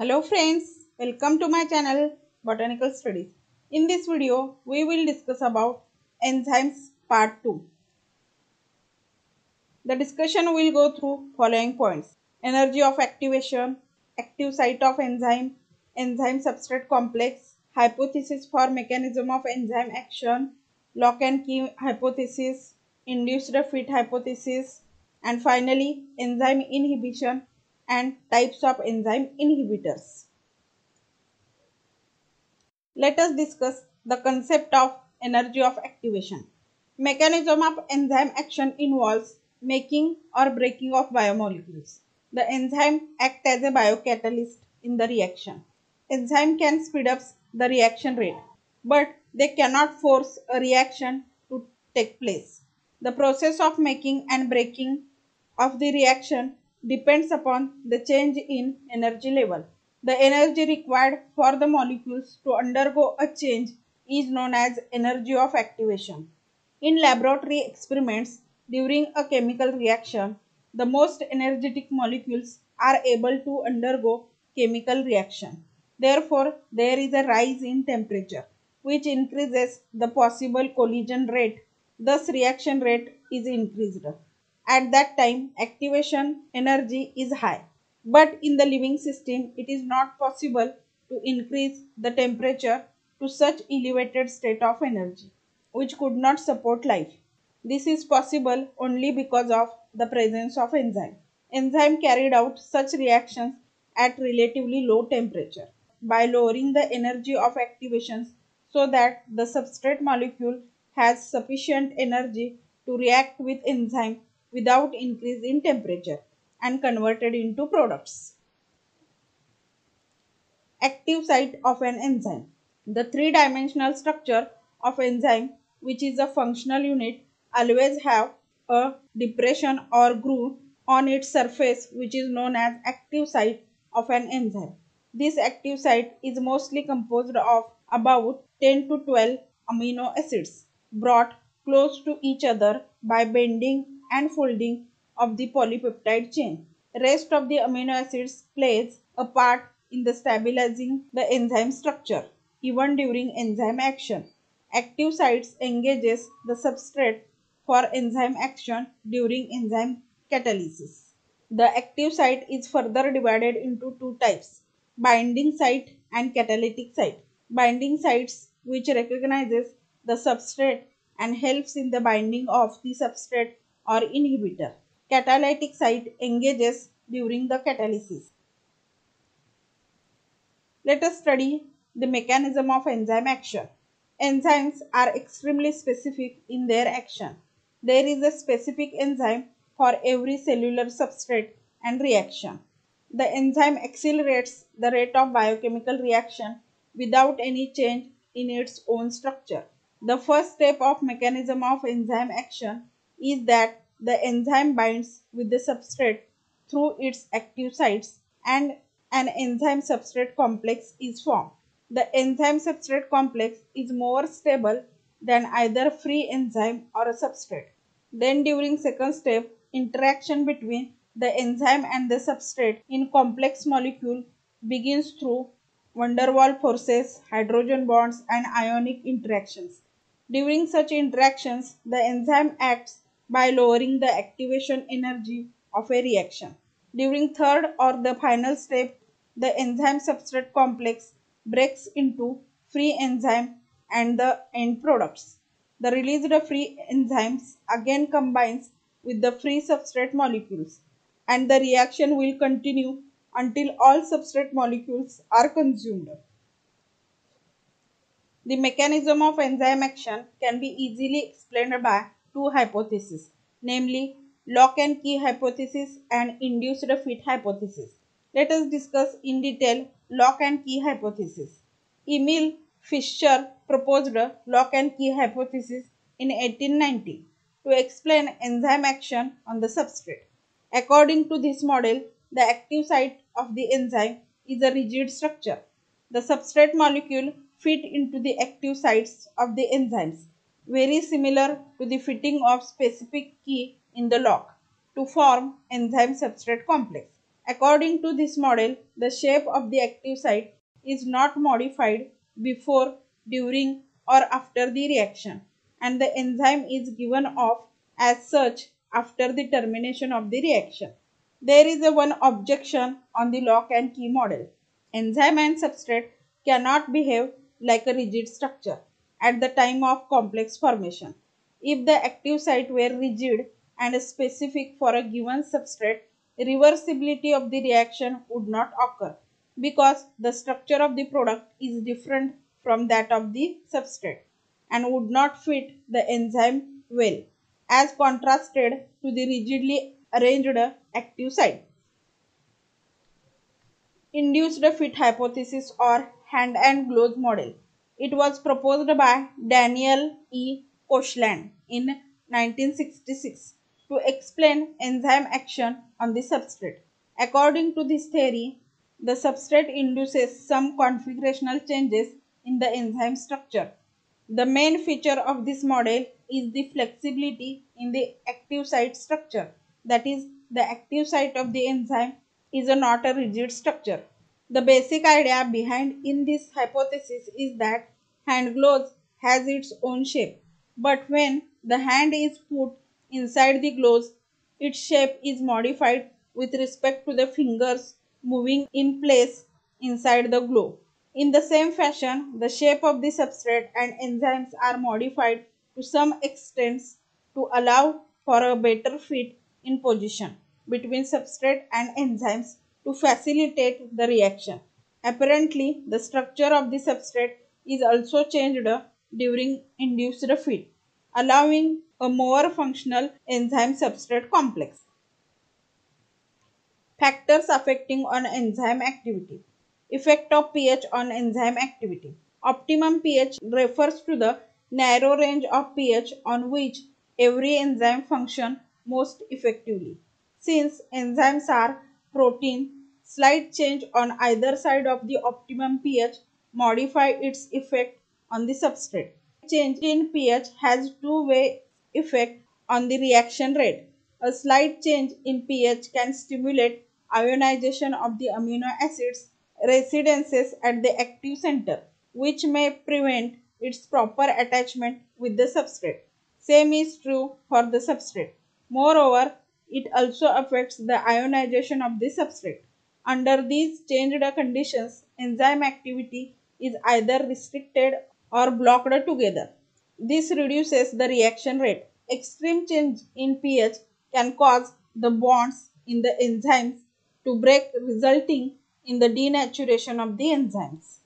Hello friends, welcome to my channel Botanical Studies. In this video, we will discuss about enzymes part 2. The discussion will go through following points. Energy of activation, active site of enzyme, enzyme substrate complex, hypothesis for mechanism of enzyme action, lock and key hypothesis, induced fit hypothesis, and finally enzyme inhibition and types of enzyme inhibitors. Let us discuss the concept of energy of activation. Mechanism of enzyme action involves making or breaking of biomolecules. The enzyme acts as a biocatalyst in the reaction. Enzyme can speed up the reaction rate, but they cannot force a reaction to take place. The process of making and breaking of the reaction depends upon the change in energy level. The energy required for the molecules to undergo a change is known as energy of activation. In laboratory experiments during a chemical reaction, the most energetic molecules are able to undergo chemical reaction. Therefore, there is a rise in temperature which increases the possible collision rate. Thus, reaction rate is increased at that time activation energy is high. But in the living system, it is not possible to increase the temperature to such elevated state of energy, which could not support life. This is possible only because of the presence of enzyme. Enzyme carried out such reactions at relatively low temperature by lowering the energy of activations so that the substrate molecule has sufficient energy to react with enzyme without increase in temperature and converted into products. Active site of an enzyme. The three-dimensional structure of enzyme which is a functional unit always have a depression or groove on its surface which is known as active site of an enzyme. This active site is mostly composed of about 10 to 12 amino acids brought close to each other by bending and folding of the polypeptide chain. Rest of the amino acids plays a part in the stabilizing the enzyme structure even during enzyme action. Active sites engages the substrate for enzyme action during enzyme catalysis. The active site is further divided into two types, binding site and catalytic site. Binding sites which recognizes the substrate and helps in the binding of the substrate or inhibitor. Catalytic site engages during the catalysis. Let us study the mechanism of enzyme action. Enzymes are extremely specific in their action. There is a specific enzyme for every cellular substrate and reaction. The enzyme accelerates the rate of biochemical reaction without any change in its own structure. The first step of mechanism of enzyme action is that the enzyme binds with the substrate through its active sites and an enzyme substrate complex is formed. The enzyme substrate complex is more stable than either free enzyme or a substrate. Then during second step, interaction between the enzyme and the substrate in complex molecule begins through van der Waals forces, hydrogen bonds and ionic interactions. During such interactions, the enzyme acts by lowering the activation energy of a reaction. During third or the final step, the enzyme substrate complex breaks into free enzyme and the end products. The released free enzymes again combines with the free substrate molecules and the reaction will continue until all substrate molecules are consumed. The mechanism of enzyme action can be easily explained by two hypotheses, namely lock and key hypothesis and induced fit hypothesis. Let us discuss in detail lock and key hypothesis. Emil Fischer proposed lock and key hypothesis in 1890 to explain enzyme action on the substrate. According to this model, the active site of the enzyme is a rigid structure. The substrate molecule fit into the active sites of the enzymes, very similar to the fitting of specific key in the lock to form enzyme substrate complex. According to this model, the shape of the active site is not modified before, during or after the reaction and the enzyme is given off as such after the termination of the reaction. There is a one objection on the lock and key model. Enzyme and substrate cannot behave like a rigid structure at the time of complex formation. If the active site were rigid and specific for a given substrate, reversibility of the reaction would not occur because the structure of the product is different from that of the substrate and would not fit the enzyme well as contrasted to the rigidly arranged active site. Induced fit hypothesis or hand and glove model. It was proposed by Daniel E. Koshland in 1966 to explain enzyme action on the substrate. According to this theory, the substrate induces some configurational changes in the enzyme structure. The main feature of this model is the flexibility in the active site structure. That is, the active site of the enzyme is a not a rigid structure. The basic idea behind in this hypothesis is that hand gloves has its own shape. But when the hand is put inside the gloves, its shape is modified with respect to the fingers moving in place inside the glove. In the same fashion, the shape of the substrate and enzymes are modified to some extent to allow for a better fit in position between substrate and enzymes to facilitate the reaction. Apparently, the structure of the substrate is also changed during induced fit, allowing a more functional enzyme substrate complex. Factors affecting on enzyme activity. Effect of pH on enzyme activity. Optimum pH refers to the narrow range of pH on which every enzyme function most effectively. Since enzymes are protein, slight change on either side of the optimum pH modify its effect on the substrate. Change in pH has two-way effect on the reaction rate. A slight change in pH can stimulate ionization of the amino acids residences at the active center, which may prevent its proper attachment with the substrate. Same is true for the substrate. Moreover, it also affects the ionization of the substrate. Under these changed conditions, enzyme activity is either restricted or blocked together. This reduces the reaction rate. Extreme change in pH can cause the bonds in the enzymes to break resulting in the denaturation of the enzymes.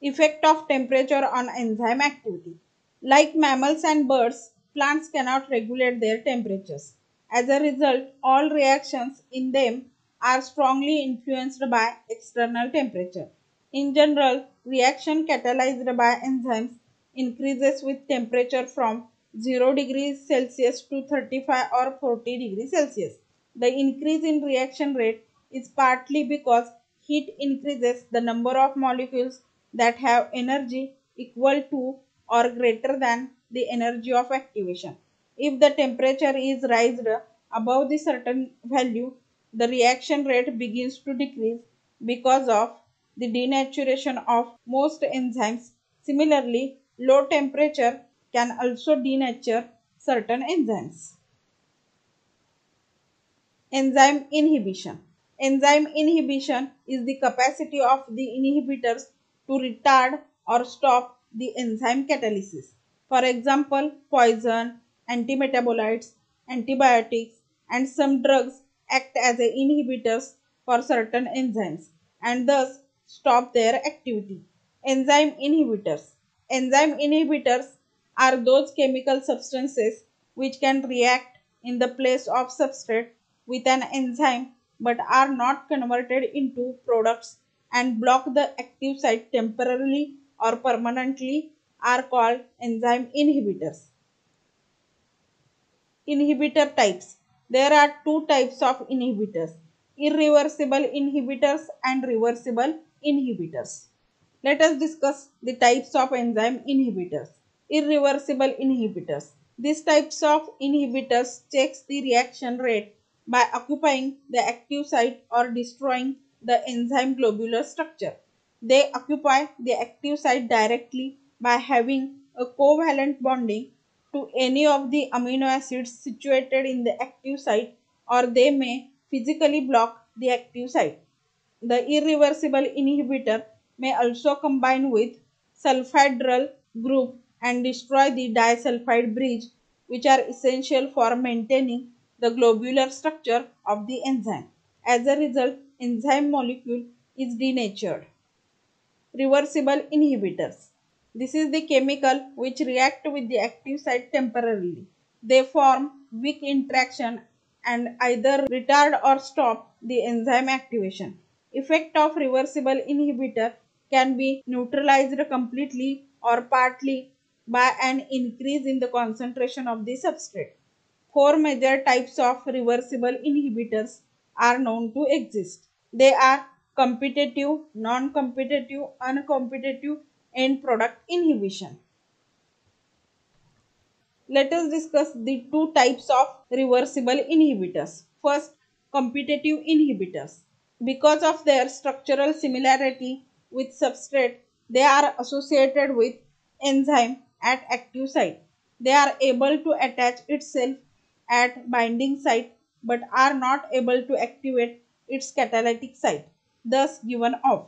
Effect of temperature on enzyme activity. Like mammals and birds, plants cannot regulate their temperatures. As a result, all reactions in them are strongly influenced by external temperature. In general, reaction catalyzed by enzymes increases with temperature from 0 degrees Celsius to 35 or 40 degrees Celsius. The increase in reaction rate is partly because heat increases the number of molecules that have energy equal to or greater than the energy of activation. If the temperature is raised above the certain value, the reaction rate begins to decrease because of the denaturation of most enzymes. Similarly, low temperature can also denature certain enzymes. Enzyme inhibition. Enzyme inhibition is the capacity of the inhibitors to retard or stop the enzyme catalysis. For example, poison, antimetabolites, antibiotics, and some drugs act as inhibitors for certain enzymes and thus stop their activity. Enzyme inhibitors. Enzyme inhibitors are those chemical substances which can react in the place of substrate with an enzyme but are not converted into products and block the active site temporarily or permanently are called enzyme inhibitors. Inhibitor types. There are two types of inhibitors, irreversible inhibitors and reversible inhibitors. Let us discuss the types of enzyme inhibitors. Irreversible inhibitors. These types of inhibitors checks the reaction rate by occupying the active site or destroying the enzyme globular structure. They occupy the active site directly by having a covalent bonding to any of the amino acids situated in the active site or they may physically block the active site. The irreversible inhibitor may also combine with sulfhydryl group and destroy the disulfide bridge which are essential for maintaining the globular structure of the enzyme. As a result, enzyme molecule is denatured. Reversible inhibitors. This is the chemical which react with the active site temporarily. They form weak interaction and either retard or stop the enzyme activation. Effect of reversible inhibitor can be neutralized completely or partly by an increase in the concentration of the substrate. Four major types of reversible inhibitors are known to exist. They are competitive, non-competitive, uncompetitive, end product inhibition. Let us discuss the two types of reversible inhibitors. First, competitive inhibitors. Because of their structural similarity with substrate, they are associated with enzyme at active site. They are able to attach itself at binding site but are not able to activate its catalytic site, thus given off.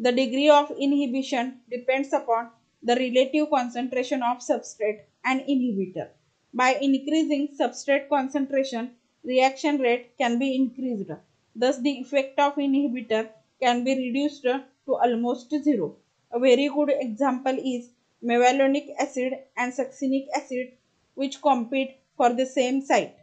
The degree of inhibition depends upon the relative concentration of substrate and inhibitor. By increasing substrate concentration, reaction rate can be increased. Thus, the effect of inhibitor can be reduced to almost zero. A very good example is mevalonic acid and succinic acid which compete for the same site.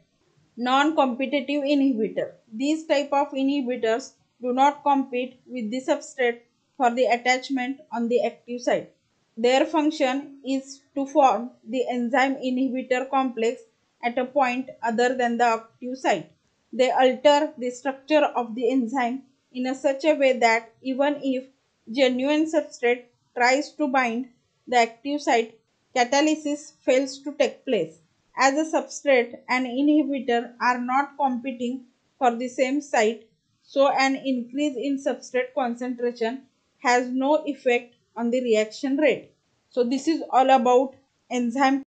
Non-competitive inhibitor. These type of inhibitors do not compete with the substrate for the attachment on the active site. Their function is to form the enzyme inhibitor complex at a point other than the active site. They alter the structure of the enzyme in a such a way that even if genuine substrate tries to bind the active site, catalysis fails to take place. As a substrate and inhibitor are not competing for the same site, so an increase in substrate concentration has no effect on the reaction rate. So this is all about enzyme